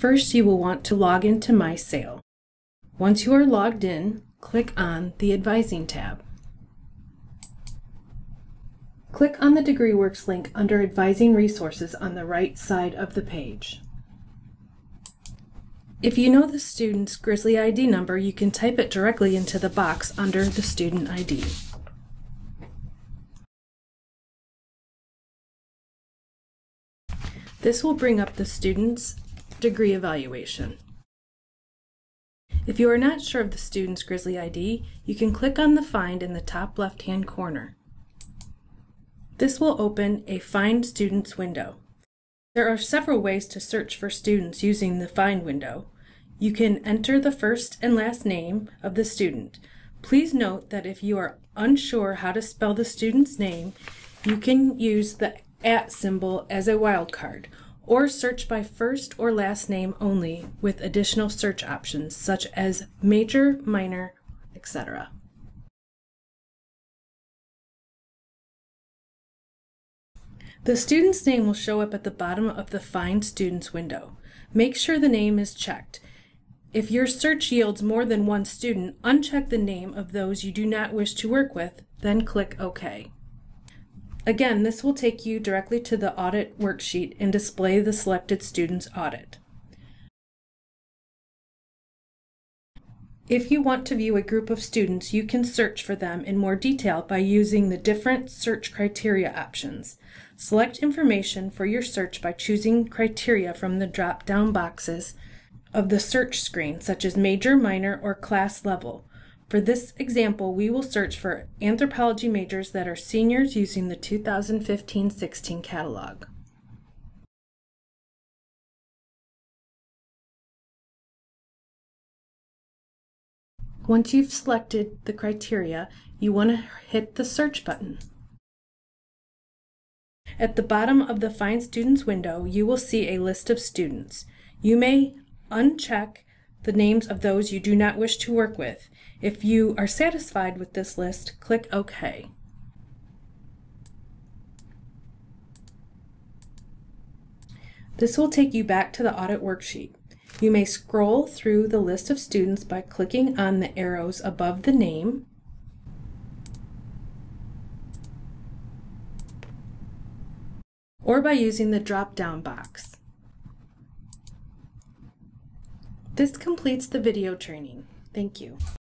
First, you will want to log into MySail. Once you are logged in, click on the Advising tab. Click on the DegreeWorks link under Advising Resources on the right side of the page. If you know the student's Grizzly ID number, you can type it directly into the box under the student ID. This will bring up the student's degree evaluation. If you are not sure of the student's Grizzly ID, you can click on the Find in the top left-hand corner. This will open a Find Students window. There are several ways to search for students using the Find window. You can enter the first and last name of the student. Please note that if you are unsure how to spell the student's name, you can use the at symbol as a wildcard, or search by first or last name only with additional search options such as major, minor, etc. The student's name will show up at the bottom of the Find Students window. Make sure the name is checked. If your search yields more than one student, uncheck the name of those you do not wish to work with, then click OK. Again, this will take you directly to the audit worksheet and display the selected student's audit. If you want to view a group of students, you can search for them in more detail by using the different search criteria options. Select information for your search by choosing criteria from the drop-down boxes of the search screen, such as major, minor, or class level. For this example, we will search for anthropology majors that are seniors using the 2015-16 catalog. Once you've selected the criteria, you want to hit the search button. At the bottom of the Find Students window, you will see a list of students. You may uncheck the names of those you do not wish to work with if you are satisfied with this list, click OK. This will take you back to the audit worksheet. You may scroll through the list of students by clicking on the arrows above the name or by using the drop-down box. This completes the video training. Thank you.